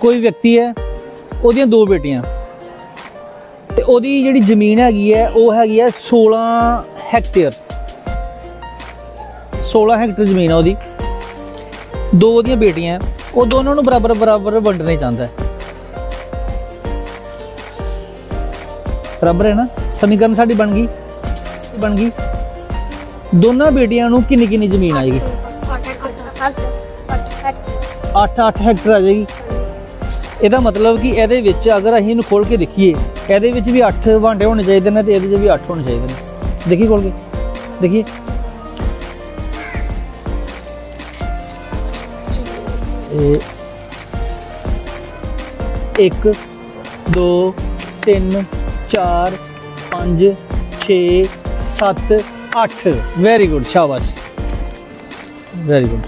ਕੋਈ ਵਿਅਕਤੀ ਹੈ ਉਹਦੀਆਂ ਦੋ ਬੇਟੀਆਂ। ਤੇ ਉਹਦੀ ਜਿਹੜੀ ਜ਼ਮੀਨ ਹੈਗੀ ਹੈ ਉਹ ਹੈਗੀ ਹੈ 16 ਹੈਕਟੇਅਰ। 16 ਹੈਕਟੇਅਰ ਜ਼ਮੀਨ ਹੈ ਉਹਦੀ। ਦੋ ਉਹਦੀਆਂ ਬੇਟੀਆਂ ਉਹ ਦੋਨਾਂ ਨੂੰ ਬਰਾਬਰ ਬਰਾਬਰ ਵੰਡਣਾ ਚਾਹੁੰਦਾ ਹੈ। ਬਰਾਬਰ ਹੈ ਨਾ? ਸਮੀਕਰਨ ਸਾਡੀ ਬਣ ਗਈ। ਬਣ ਗਈ। ਦੋਨਾਂ ਬੇਟੀਆਂ ਨੂੰ ਕਿੰਨੀ ਕਿੰਨੀ ਜ਼ਮੀਨ ਆਏਗੀ? 8-8 ਹੈਕਟਰ ਆ ਜਾਏਗੀ। ਇਹਦਾ ਮਤਲਬ ਕਿ ਇਹਦੇ ਵਿੱਚ ਅਗਰ ਅਸੀਂ ਇਹਨੂੰ ਖੋਲ ਕੇ ਦੇਖੀਏ, ਇਹਦੇ ਵਿੱਚ ਵੀ 8 ਵਾਂਡੇ ਹੋਣੇ ਚਾਹੀਦੇ ਨੇ ਤੇ ਇਹਦੇ ਵਿੱਚ ਵੀ 8 ਹੋਣੇ ਚਾਹੀਦੇ ਨੇ। ਦੇਖੀ ਖੋਲ ਕੇ। ਦੇਖੀਏ। ਇਹ 1 2 3 4 5 6 7 8 ਵੈਰੀ ਗੁੱਡ ਸ਼ਾਬਾਸ਼। Very good